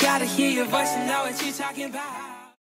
gotta hear your voice and know what you're talking about.